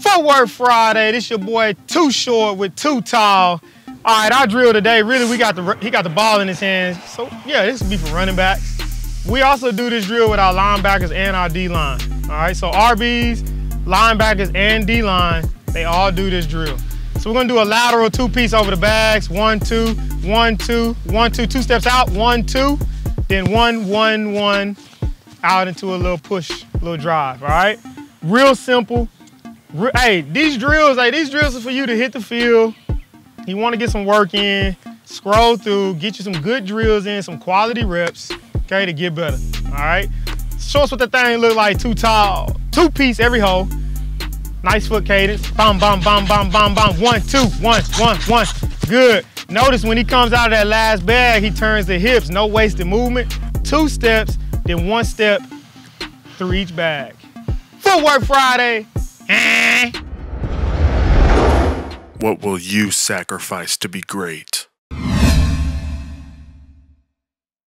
Footwork Friday. This your boy Too Short with Too Tall. All right, our drill today, really, we got the he got the ball in his hands. So yeah, this will be for running backs. We also do this drill with our linebackers and our D-line. All right, so RBs, linebackers, and D-line, they all do this drill. So we're gonna do a lateral two-piece over the bags. One, two, one, two, one, two, two steps out, one, two, then one, one, one, out into a little push, little drive, all right? Real simple. Hey, these drills, hey, these drills are for you to hit the field. You wanna get some work in, scroll through, get you some good drills in, some quality reps, okay, to get better, all right? Show us what the thing look like, too tall. Two piece every hole. Nice foot cadence. Bam, bam, bam, bam, bam, bam. One, two, one, one, one. Good. Notice when he comes out of that last bag, he turns the hips, no wasted movement. Two steps, then one step through each bag. Footwork Friday. Eh? What will you sacrifice to be great?